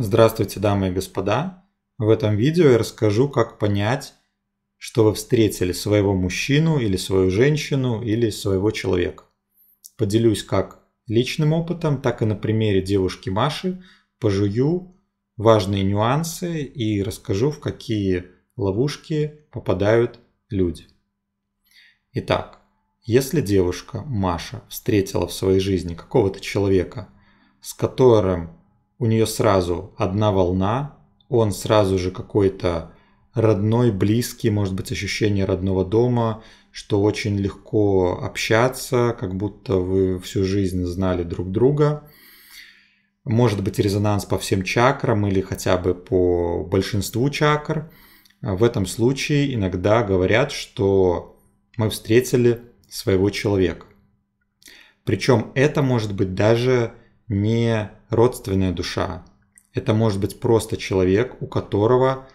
Здравствуйте, дамы и господа! В этом видео я расскажу, как понять, что вы встретили своего мужчину или свою женщину или своего человека. Поделюсь как личным опытом, так и на примере девушки Маши пожую важные нюансы и расскажу, в какие ловушки попадают люди. Итак, если девушка Маша встретила в своей жизни какого-то человека, с которым у нее сразу одна волна, он сразу же какой-то родной, близкий, может быть, ощущение родного дома, что очень легко общаться, как будто вы всю жизнь знали друг друга. Может быть резонанс по всем чакрам или хотя бы по большинству чакр. В этом случае иногда говорят, что мы встретили своего человека. Причем это может быть даже не родственная душа. Это может быть просто человек, у которого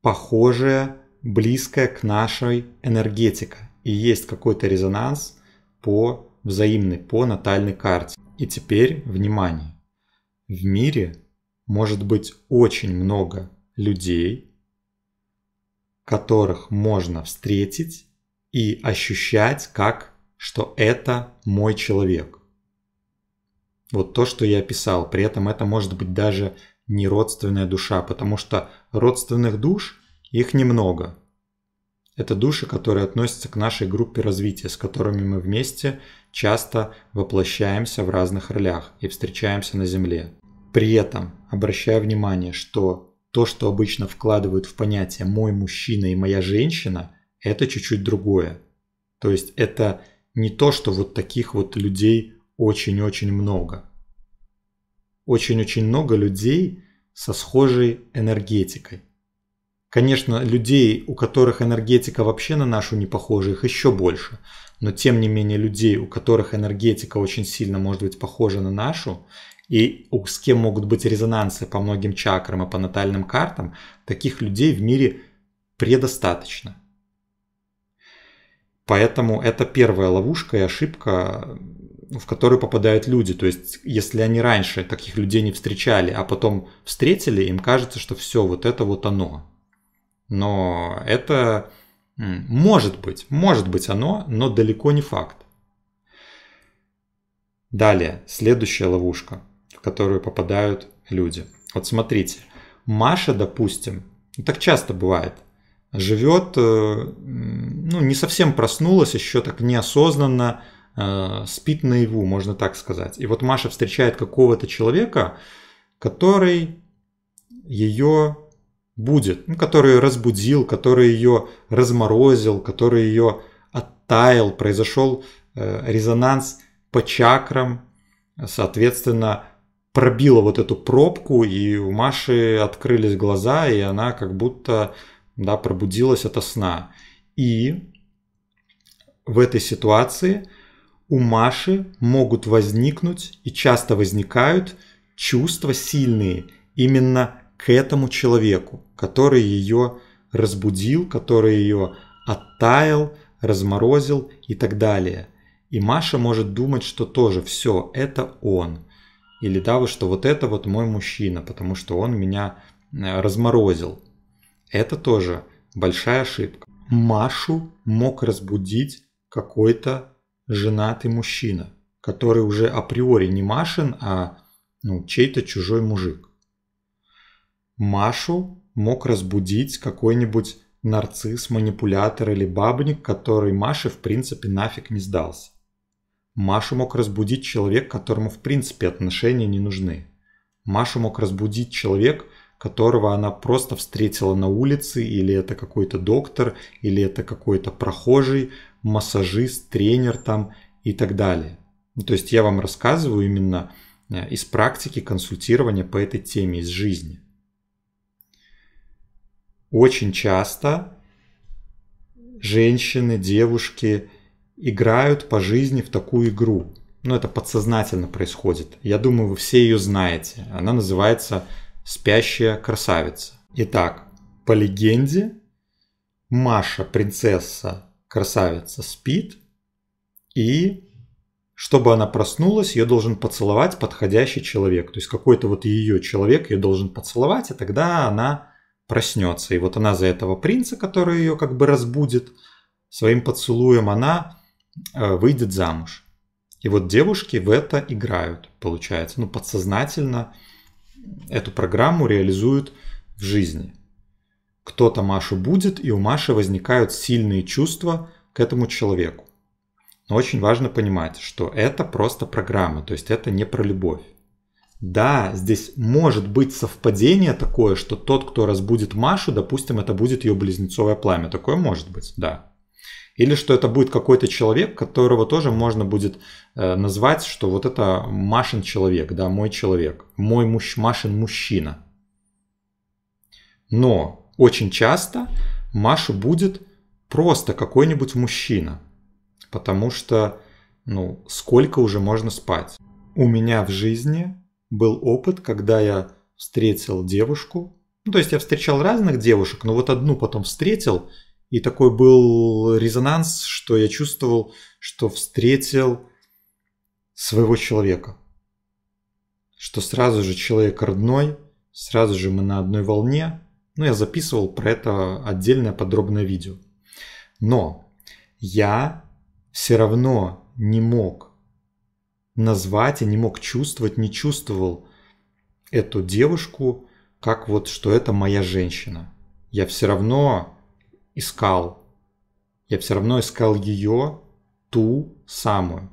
похожая, близкая к нашей энергетика. И есть какой-то резонанс по взаимной, по натальной карте. И теперь, внимание, в мире может быть очень много людей, которых можно встретить и ощущать как, что это мой человек. Вот то, что я описал. При этом это может быть даже не родственная душа, потому что родственных душ их немного. Это души, которые относятся к нашей группе развития, с которыми мы вместе часто воплощаемся в разных ролях и встречаемся на Земле. При этом обращаю внимание, что то, что обычно вкладывают в понятие «мой мужчина» и «моя женщина», это чуть-чуть другое. То есть это не то, что вот таких вот людей очень-очень много. Очень-очень много людей со схожей энергетикой. Конечно, людей, у которых энергетика вообще на нашу не похожа, их еще больше. Но тем не менее людей, у которых энергетика очень сильно может быть похожа на нашу, и с кем могут быть резонансы по многим чакрам и по натальным картам, таких людей в мире предостаточно. Поэтому это первая ловушка и ошибка в которую попадают люди. То есть, если они раньше таких людей не встречали, а потом встретили, им кажется, что все, вот это вот оно. Но это может быть, может быть оно, но далеко не факт. Далее, следующая ловушка, в которую попадают люди. Вот смотрите, Маша, допустим, так часто бывает, живет, э, ну, не совсем проснулась, еще так неосознанно, э, спит наяву, можно так сказать. И вот Маша встречает какого-то человека, который ее будет, ну, который ее разбудил, который ее разморозил, который ее оттаял, произошел э, резонанс по чакрам, соответственно, пробила вот эту пробку, и у Маши открылись глаза, и она как будто да, пробудилась ото сна. И в этой ситуации – у Маши могут возникнуть и часто возникают чувства сильные именно к этому человеку, который ее разбудил, который ее оттаял, разморозил и так далее. И Маша может думать, что тоже все, это он. Или да, что вот это вот мой мужчина, потому что он меня э, разморозил. Это тоже большая ошибка. Машу мог разбудить какой-то женатый мужчина, который уже априори не Машин, а ну, чей-то чужой мужик. Машу мог разбудить какой-нибудь нарцисс, манипулятор или бабник, который Маше в принципе нафиг не сдался. Машу мог разбудить человек, которому в принципе отношения не нужны. Машу мог разбудить человек, которого она просто встретила на улице, или это какой-то доктор, или это какой-то прохожий, массажист, тренер там и так далее. Ну, то есть я вам рассказываю именно э, из практики консультирования по этой теме, из жизни. Очень часто женщины, девушки играют по жизни в такую игру. Ну, это подсознательно происходит. Я думаю, вы все ее знаете. Она называется Спящая красавица. Итак, по легенде, Маша, принцесса, красавица, спит, и чтобы она проснулась, ее должен поцеловать подходящий человек. То есть какой-то вот ее человек ее должен поцеловать, и тогда она проснется. И вот она за этого принца, который ее как бы разбудит своим поцелуем, она э, выйдет замуж. И вот девушки в это играют, получается. Ну, подсознательно эту программу реализуют в жизни. Кто-то Машу будет, и у Маши возникают сильные чувства к этому человеку. Но очень важно понимать, что это просто программа, то есть это не про любовь. Да, здесь может быть совпадение такое, что тот, кто разбудит Машу, допустим, это будет ее близнецовое пламя. Такое может быть, да. Или что это будет какой-то человек, которого тоже можно будет э, назвать, что вот это Машин человек, да, мой человек, мой муж, Машин мужчина. Но очень часто Машу будет просто какой-нибудь мужчина, потому что, ну, сколько уже можно спать. У меня в жизни был опыт, когда я встретил девушку, ну, то есть я встречал разных девушек, но вот одну потом встретил, и такой был резонанс, что я чувствовал, что встретил своего человека. Что сразу же человек родной, сразу же мы на одной волне. Ну, я записывал про это отдельное подробное видео. Но я все равно не мог назвать и не мог чувствовать, не чувствовал эту девушку, как вот, что это моя женщина. Я все равно искал. Я все равно искал ее, ту самую,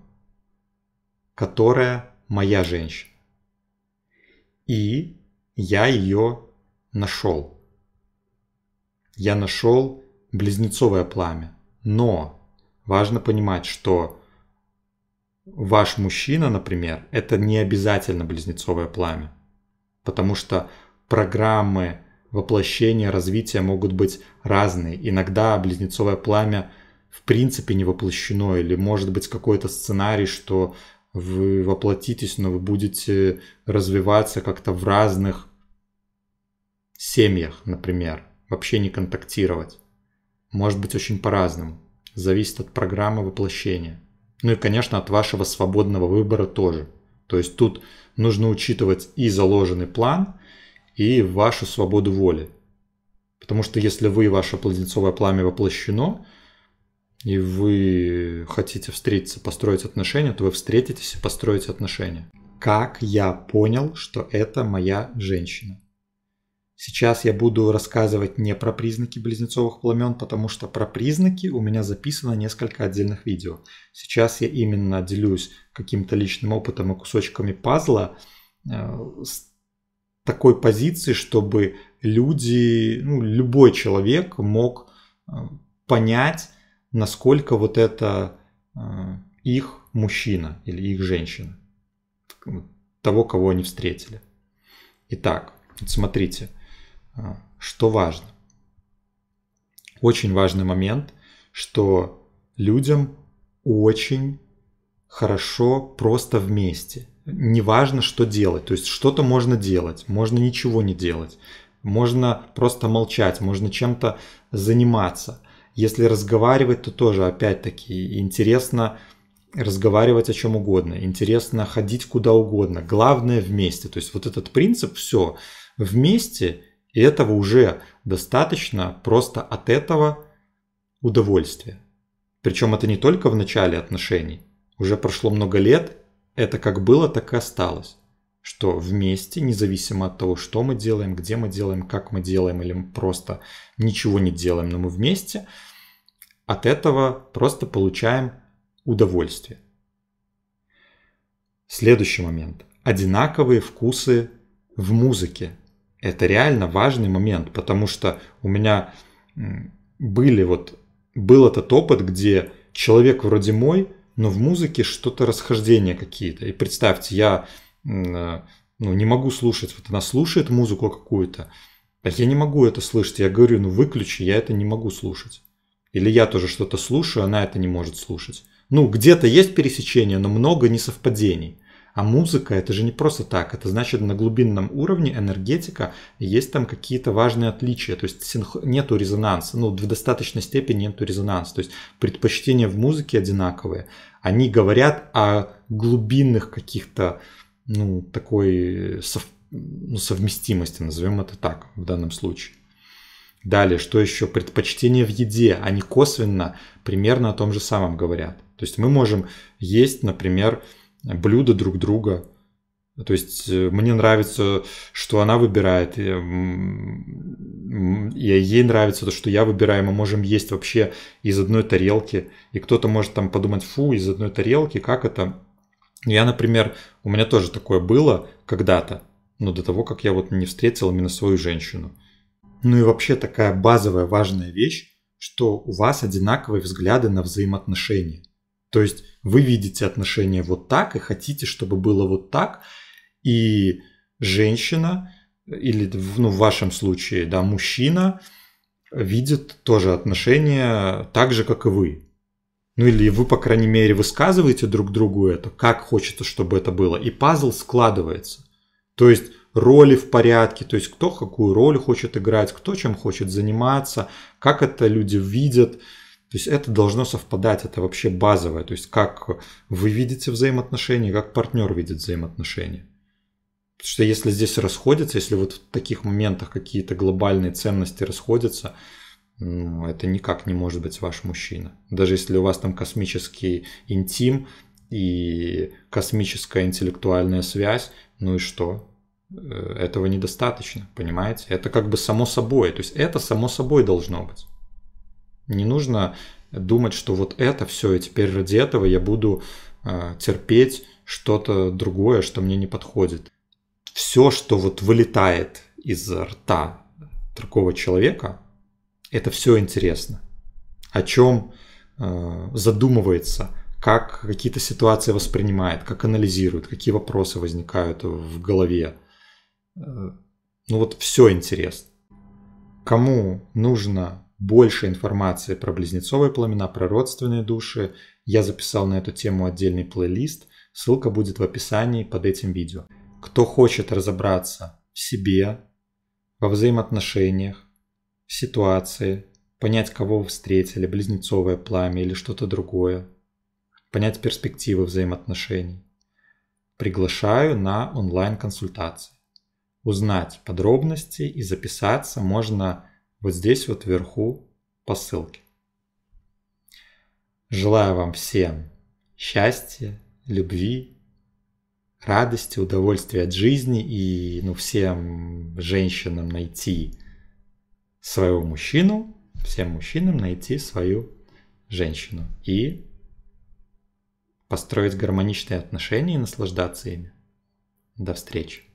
которая моя женщина. И я ее нашел. Я нашел близнецовое пламя. Но важно понимать, что ваш мужчина, например, это не обязательно близнецовое пламя. Потому что программы воплощения, развития могут быть разные. Иногда близнецовое пламя в принципе не воплощено, или может быть какой-то сценарий, что вы воплотитесь, но вы будете развиваться как-то в разных семьях, например, вообще не контактировать. Может быть очень по-разному. Зависит от программы воплощения. Ну и, конечно, от вашего свободного выбора тоже. То есть тут нужно учитывать и заложенный план, и вашу свободу воли. Потому что если вы, ваше близнецовое пламя воплощено, и вы хотите встретиться, построить отношения, то вы встретитесь и построите отношения. Как я понял, что это моя женщина? Сейчас я буду рассказывать не про признаки близнецовых пламен, потому что про признаки у меня записано несколько отдельных видео. Сейчас я именно делюсь каким-то личным опытом и кусочками пазла э, с такой позиции, чтобы люди, ну, любой человек мог э, понять, насколько вот это э, их мужчина или их женщина, того, кого они встретили. Итак, смотрите, что важно. Очень важный момент, что людям очень хорошо просто вместе – неважно, что делать. То есть что-то можно делать, можно ничего не делать, можно просто молчать, можно чем-то заниматься. Если разговаривать, то тоже опять-таки интересно разговаривать о чем угодно, интересно ходить куда угодно. Главное вместе. То есть вот этот принцип, все, вместе, и этого уже достаточно просто от этого удовольствия. Причем это не только в начале отношений. Уже прошло много лет, это как было, так и осталось. Что вместе, независимо от того, что мы делаем, где мы делаем, как мы делаем, или мы просто ничего не делаем, но мы вместе, от этого просто получаем удовольствие. Следующий момент. Одинаковые вкусы в музыке. Это реально важный момент, потому что у меня были вот, был этот опыт, где человек вроде мой но в музыке что-то расхождение какие-то. И представьте, я э, ну, не могу слушать, вот она слушает музыку какую-то, а я не могу это слышать. Я говорю, ну выключи, я это не могу слушать. Или я тоже что-то слушаю, она это не может слушать. Ну, где-то есть пересечение, но много несовпадений. А музыка это же не просто так. Это значит на глубинном уровне энергетика есть там какие-то важные отличия. То есть синх... нету резонанса. Ну, в достаточной степени нету резонанса. То есть предпочтения в музыке одинаковые. Они говорят о глубинных каких-то, ну, такой сов... ну, совместимости, назовем это так в данном случае. Далее, что еще? Предпочтения в еде. Они косвенно примерно о том же самом говорят. То есть мы можем есть, например, блюда друг друга. То есть э, мне нравится, что она выбирает, и ей нравится то, что я выбираю. Мы можем есть вообще из одной тарелки. И кто-то может там подумать, фу, из одной тарелки, как это? Я, например, у меня тоже такое было когда-то, но до того, как я вот не встретил именно свою женщину. Ну и вообще такая базовая важная вещь, что у вас одинаковые взгляды на взаимоотношения. То есть вы видите отношения вот так и хотите, чтобы было вот так, и женщина или ну, в вашем случае, да, мужчина видит тоже отношения так же, как и вы. Ну или вы, по крайней мере, высказываете друг другу это, как хочется, чтобы это было, и пазл складывается. То есть роли в порядке, то есть кто какую роль хочет играть, кто чем хочет заниматься, как это люди видят. То есть это должно совпадать, это вообще базовое. То есть как вы видите взаимоотношения, как партнер видит взаимоотношения. Потому что если здесь расходятся, если вот в таких моментах какие-то глобальные ценности расходятся, ну, это никак не может быть ваш мужчина. Даже если у вас там космический интим и космическая интеллектуальная связь, ну и что? Э, этого недостаточно, понимаете? Это как бы само собой, то есть это само собой должно быть. Не нужно думать, что вот это все, и теперь ради этого я буду э, терпеть что-то другое, что мне не подходит. Все, что вот вылетает из рта другого человека, это все интересно. О чем э, задумывается, как какие-то ситуации воспринимает, как анализирует, какие вопросы возникают в голове ну вот все интересно. Кому нужно больше информации про близнецовые пламена, про родственные души, я записал на эту тему отдельный плейлист. Ссылка будет в описании под этим видео. Кто хочет разобраться в себе, во взаимоотношениях, в ситуации, понять, кого вы встретили, близнецовое пламя или что-то другое, понять перспективы взаимоотношений, приглашаю на онлайн-консультации узнать подробности и записаться можно вот здесь вот вверху по ссылке. Желаю вам всем счастья, любви, радости, удовольствия от жизни и ну, всем женщинам найти своего мужчину, всем мужчинам найти свою женщину и построить гармоничные отношения и наслаждаться ими. До встречи.